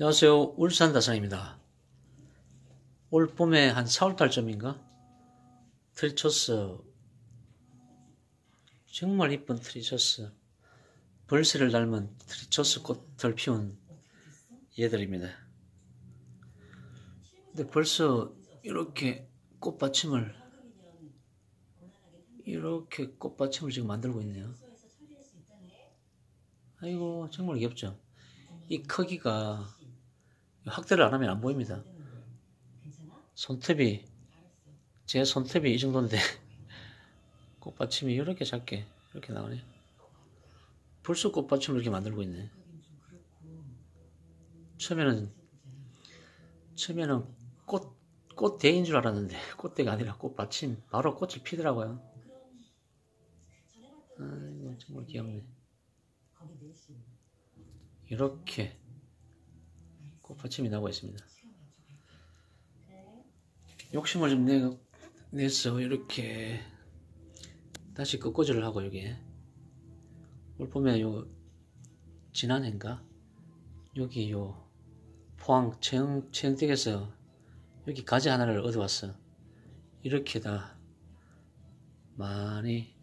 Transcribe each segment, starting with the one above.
안녕하세요. 울산 다산입니다. 올 봄에 한 4월달쯤인가? 트리초스 정말 이쁜 트리초스 벌새를 닮은 트리초스 꽃을 피운 애들입니다. 근데 벌써 이렇게 꽃받침을 이렇게 꽃받침을 지금 만들고 있네요. 아이고 정말 귀엽죠? 이 크기가 확대를 안 하면 안 보입니다. 손톱이 제 손톱이 이 정도인데 꽃받침이 이렇게 작게 이렇게 나오네. 벌써 꽃받침을 이렇게 만들고 있네. 처음에는 처음에는 꽃 꽃대인 줄 알았는데 꽃대가 아니라 꽃받침 바로 꽃을 피더라고요. 아이고 정말 귀엽네. 이렇게 꽃받침이 나고 있습니다. 욕심을 좀 내, 내서 이렇게 다시 꺾어질을 하고 여기 올 봄에 요 지난해인가? 여기 요 포항 체영, 체영댁에서 여기 가지 하나를 얻어왔어 이렇게 다 많이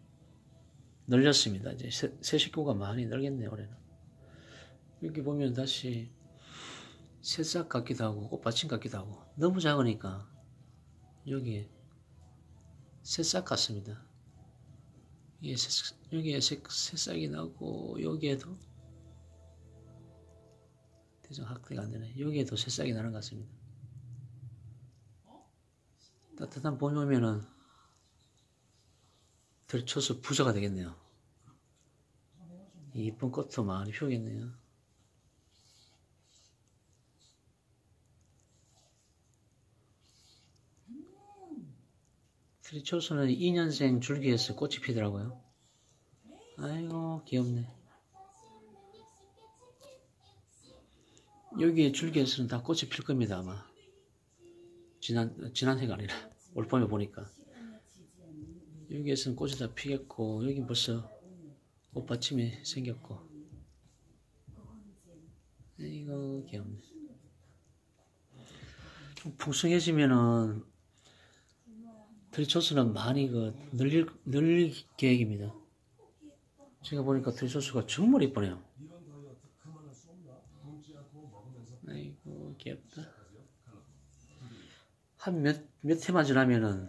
늘렸습니다. 이제 새, 새 식구가 많이 늘겠네 올해는. 여기 보면 다시 새싹 같기도 하고 꽃받침 같기도 하고 너무 작으니까 여기 새싹 같습니다. 여기에, 새, 여기에 새, 새싹이 나고 여기에도 대충 확대가 안 되네. 여기에도 새싹이 나는 것 같습니다. 따뜻한 봄이 오면은 들쳐서 부자가 되겠네요. 이쁜 꽃도 많이 피우겠네요. 트리초스는 2년생 줄기에서 꽃이 피더라고요. 아이고 귀엽네. 여기 줄기에서는 다 꽃이 필 겁니다 아마. 지난 지난 해가 아니라 올 봄에 보니까 여기에서는 꽃이 다 피겠고 여기 벌써 꽃받침이 생겼고. 아이고 귀엽네. 좀 풍성해지면은 트리초스는 많이 그 늘릴, 늘릴 계획입니다. 제가 보니까 트리초스가 정말 이쁘네요. 아이고, 귀엽다. 한 몇, 몇 해만 지나면은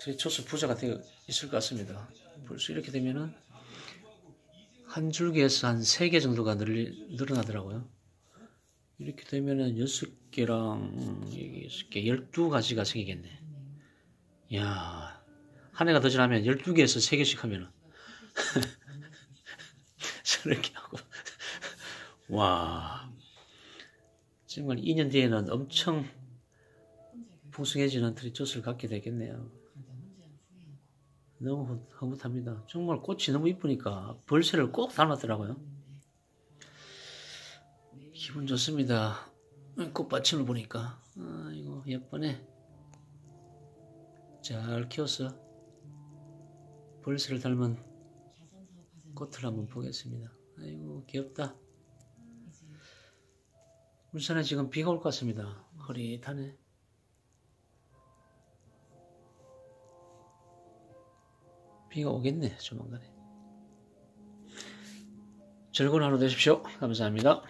트리초스 부자가 되어 있을 것 같습니다. 벌써 이렇게 되면은 한 줄기에서 한 세 개 정도가 늘리, 늘어나더라고요. 이렇게 되면은 여섯 개랑 여섯 개, 열두 가지가 생기겠네. 이야, 한 해가 더 지나면 12개에서 3개씩 하면은. 저렇게 하고. 와. 정말 2년 뒤에는 엄청 풍성해지는 트리초스를 갖게 되겠네요. 너무 흐뭇합니다. 정말 꽃이 너무 이쁘니까 벌새를 꼭 닮았더라고요. 기분 좋습니다. 꽃받침을 보니까. 아이고, 예쁘네. 잘 키워서 벌새를 닮은 꽃을 한번 보겠습니다. 아이고 귀엽다. 울산에 지금 비가 올 것 같습니다. 흐릿하네. 비가 오겠네 조만간에. 즐거운 하루 되십시오. 감사합니다.